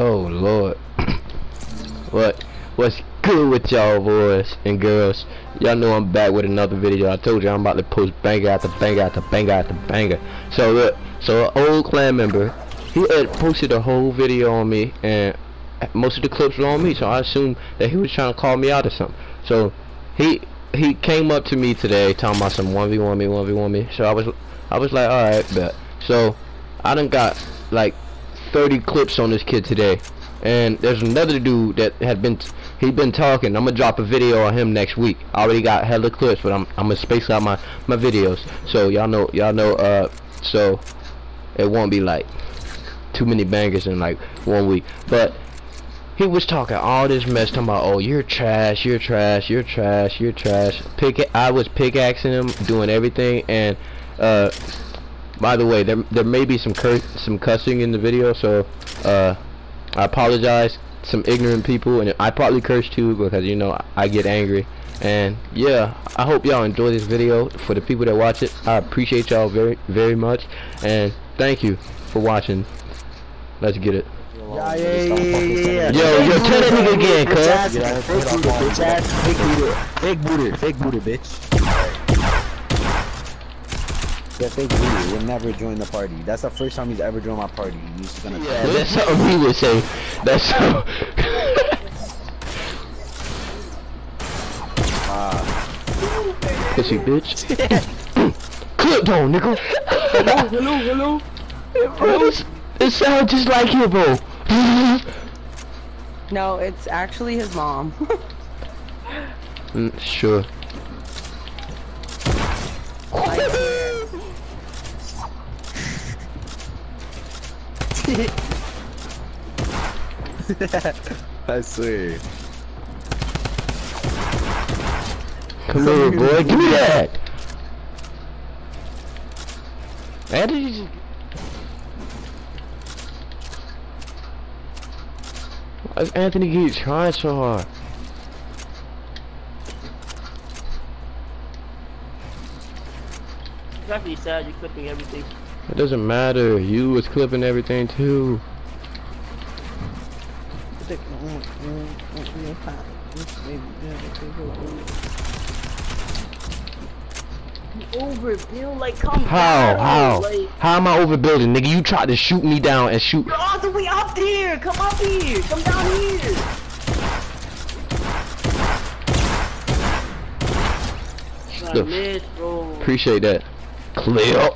Oh lord. what what's good with y'all boys and girls? Y'all know I'm back with another video. I told you I'm about to post banger after banger after banger after banger. So look, so an old clan member, he had posted a whole video on me and most of the clips were on me, so I assumed that he was trying to call me out or something. So he he came up to me today talking about some 1v1 me, 1v1 me. So I was I was like, alright, bet. So I done got like 30 clips on this kid today. And there's another dude that had been he been talking. I'm gonna drop a video on him next week. I already got hella clips, but I'm I'm gonna space out my my videos. So y'all know y'all know uh so it won't be like too many bangers in like one week. But he was talking all this mess talking about oh you're trash, you're trash, you're trash, you're trash. Pick it. I was pickaxing him, doing everything and uh by the way, there there may be some cur some cussing in the video, so uh, I apologize. Some ignorant people, and I probably curse too because you know I get angry. And yeah, I hope y'all enjoy this video. For the people that watch it, I appreciate y'all very very much, and thank you for watching. Let's get it. Yeah, yeah, yeah, yeah, yeah. Yo, yo, tell that nigga again, cuz. fake ass, fake booter, fake booter, fake booter, bitch. Yeah, fake booter. Will never join the party. That's the first time he's ever joined my party. He's just gonna. Yeah, that's something he would say. That's so. Ah. Pussy bitch. Clip on, nigga. hello, hello, hello. Bro, this- it sounds just like you, bro. No, it's actually his mom. Mm, sure. I swear. Come here, boy. Give me that. Anthony just... Why is Anthony keep trying so hard? It's actually sad you're clipping everything. It doesn't matter. You was clipping everything too. Over, Bill. Like, come How? down. How? Like, How am I overbuilding, nigga? You tried to shoot me down and shoot. you're all the way up there. Come up here. Come down here. Look. I missed, bro. Appreciate that. Clip.